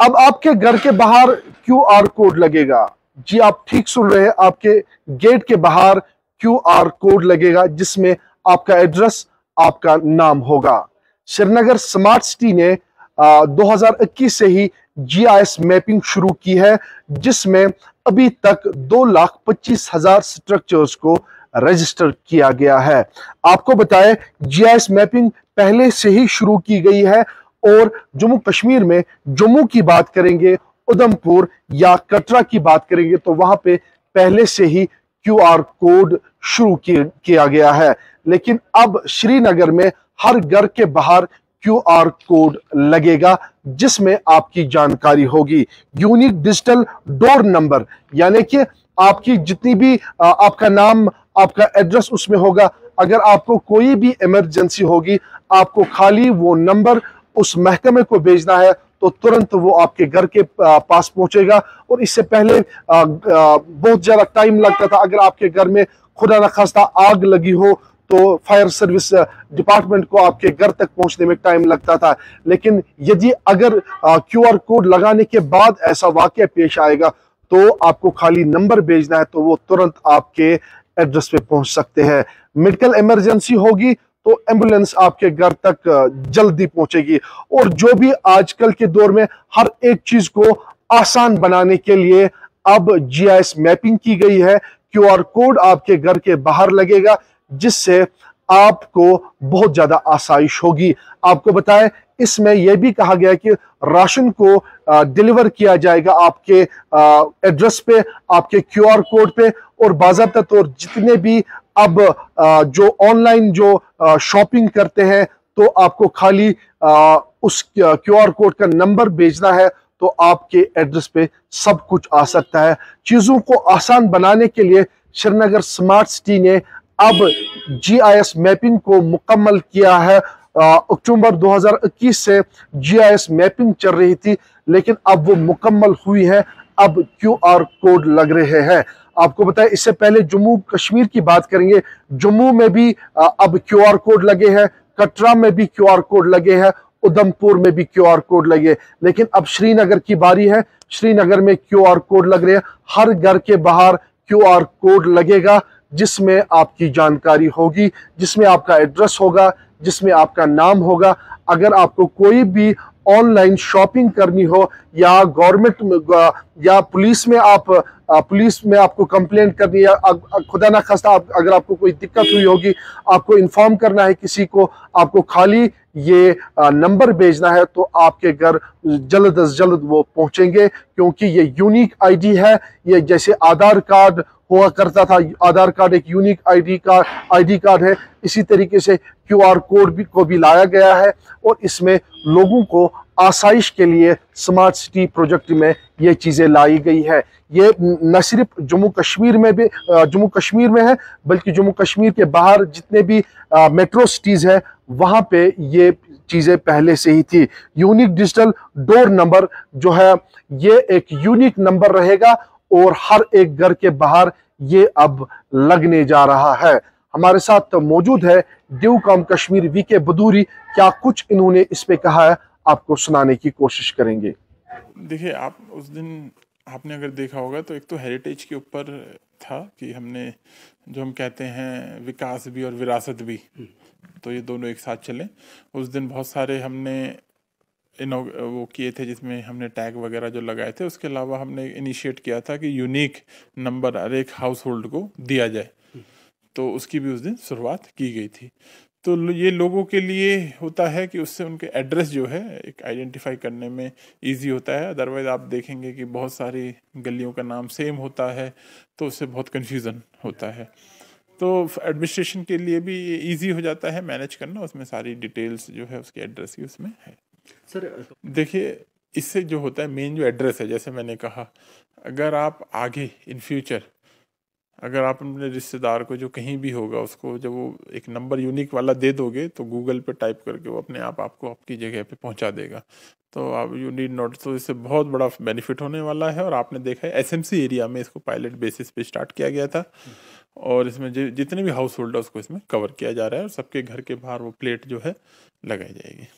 अब आपके घर के बाहर क्यू आर कोड लगेगा। जी आप ठीक सुन रहे हैं। आपके गेट के बाहर क्यू आर कोड लगेगा जिसमें आपका एड्रेस आपका नाम होगा। श्रीनगर स्मार्ट सिटी ने आ, 2021 से ही जीआईएस मैपिंग शुरू की है जिसमें अभी तक दो लाख पच्चीस हज़ार स्ट्रक्चर्स को रजिस्टर किया गया है। आपको बताएँ जीआईएस मैपिंग पहले से ही शुरू की गई है और जम्मू कश्मीर में जम्मू की बात करेंगे, उधमपुर या कटरा की बात करेंगे तो वहाँ पे पहले से ही क्यू आर कोड शुरू किया गया है। लेकिन अब श्रीनगर में हर घर के बाहर क्यू आर कोड लगेगा, जिसमें आपकी जानकारी होगी। यूनिक डिजिटल डोर नंबर, यानी कि आपकी जितनी भी आपका नाम, आपका एड्रेस उसमें होगा। अगर आपको कोई भी इमरजेंसी होगी, आपको खाली वो नंबर उस महकमे को भेजना है तो तुरंत वो आपके घर के पास पहुंचेगा। और इससे पहले बहुत ज़्यादा टाइम लगता था। अगर आपके घर में खुदा न खास्ता आग लगी हो तो फायर सर्विस डिपार्टमेंट को आपके घर तक पहुँचने में टाइम लगता था। लेकिन यदि अगर क्यू आर कोड लगाने के बाद ऐसा वाक्य पेश आएगा तो आपको खाली नंबर भेजना है तो वो तुरंत आपके एड्रेस पे पहुँच सकते हैं। मेडिकल इमरजेंसी होगी तो एंबुलेंस आपके घर तक जल्दी पहुंचेगी। और जो भी आजकल के दौर में हर एक चीज़ को आसान बनाने के लिए अब जीआईएस मैपिंग की गई है। क्यूआर कोड आपके घर के बाहर लगेगा, जिससे आपको बहुत ज़्यादा आसाइश होगी। आपको बताएँ, इसमें यह भी कहा गया कि राशन को डिलीवर किया जाएगा आपके एड्रेस पे, आपके क्यूआर कोड पे, और बाजाबता तौर जितने भी अब जो ऑनलाइन जो शॉपिंग करते हैं तो आपको खाली उस क्यूआर कोड का नंबर भेजना है तो आपके एड्रेस पे सब कुछ आ सकता है। चीज़ों को आसान बनाने के लिए श्रीनगर स्मार्ट सिटी ने अब जीआईएस मैपिंग को मुकम्मल किया है। अक्टूबर 2021 से जीआईएस मैपिंग चल रही थी, लेकिन अब वो मुकम्मल हुई है। अब क्यू आर कोड लग रहे हैं। आपको बताएँ, इससे पहले जम्मू कश्मीर की बात करेंगे। जम्मू में भी अब क्यू आर कोड लगे हैं, कटरा में भी क्यू आर कोड लगे हैं, उधमपुर में भी क्यू आर कोड लगे लेकिन अब श्रीनगर की बारी है, श्रीनगर में क्यू आर कोड लग रहे हैं। हर घर के बाहर क्यू आर कोड लगेगा, जिसमें आपकी जानकारी होगी, जिसमें आपका एड्रेस होगा, जिसमें आपका नाम होगा। अगर आपको कोई भी ऑनलाइन शॉपिंग करनी हो, या गवर्नमेंट या पुलिस में आप पुलिस में आपको कंप्लेंट करनी है खुदा ना खास्ता आप, अगर आपको कोई दिक्कत हुई होगी आपको इन्फॉर्म करना है किसी को आपको खाली ये नंबर भेजना है तो आपके घर जल्द अज जल्द वो पहुँचेंगे क्योंकि ये यूनिक आईडी है ये जैसे आधार कार्ड हुआ करता था आधार कार्ड एक unique ID card ID card है इसी तरीके से क्यूआर कोड भी को भी लाया गया है और इसमें लोगों को आसाइश के लिए स्मार्ट सिटी प्रोजेक्ट में ये चीज़ें लाई गई है। ये न सिर्फ़ जम्मू कश्मीर में भी जम्मू कश्मीर में है, बल्कि जम्मू कश्मीर के बाहर जितने भी मेट्रो सिटीज़ हैं, वहाँ पे ये चीज़ें पहले से ही थी। यूनिक डिजिटल डोर नंबर जो है, ये एक यूनिक नंबर रहेगा और हर एक घर के बाहर ये अब लगने जा रहा है। हमारे साथ मौजूद है ड्यू कॉम कश्मीर वी के बदूरी। क्या कुछ इन्होंने इस पे कहा है? आपको सुनाने की कोशिश करेंगे। देखिए, आप उस दिन आपने अगर देखा होगा तो एक तो हेरिटेज के ऊपर था कि हमने जो हम कहते हैं विकास भी और विरासत भी तो ये दोनों एक साथ चले। उस दिन बहुत सारे हमने इनो, वो किए थे जिसमें हमने टैग वगैरह जो लगाए थे, उसके अलावा हमने इनिशिएट किया था कि यूनिक नंबर हर एक हाउस होल्ड को दिया जाए। तो उसकी भी उस दिन शुरुआत की गई थी। तो ये लोगों के लिए होता है कि उससे उनके एड्रेस जो है एक आइडेंटिफाई करने में इजी होता है। अदरवाइज़ आप देखेंगे कि बहुत सारी गलियों का नाम सेम होता है तो उससे बहुत कन्फ्यूज़न होता है। तो एडमिनिस्ट्रेशन के लिए भी इजी हो जाता है मैनेज करना उसमें सारी डिटेल्स जो है उसके एड्रेस की उसमें है। सर देखिए इससे जो होता है मेन जो एड्रेस है जैसे मैंने कहा अगर आप आगे इन फ्यूचर अगर आप अपने रिश्तेदार को जो कहीं भी होगा उसको जब वो एक नंबर यूनिक वाला दे दोगे तो गूगल पे टाइप करके वो अपने आप आपको आपकी जगह पे पहुँचा देगा। तो आप यू नीड नोट तो इससे बहुत बड़ा बेनिफिट होने वाला है और आपने देखा है एसएमसी एरिया में इसको पायलट बेसिस पे स्टार्ट किया गया था। और इसमें जितने भी हाउस होल्ड है उसको इसमें कवर किया जा रहा है और सबके घर के बाहर वो प्लेट जो है लगाई जाएगी।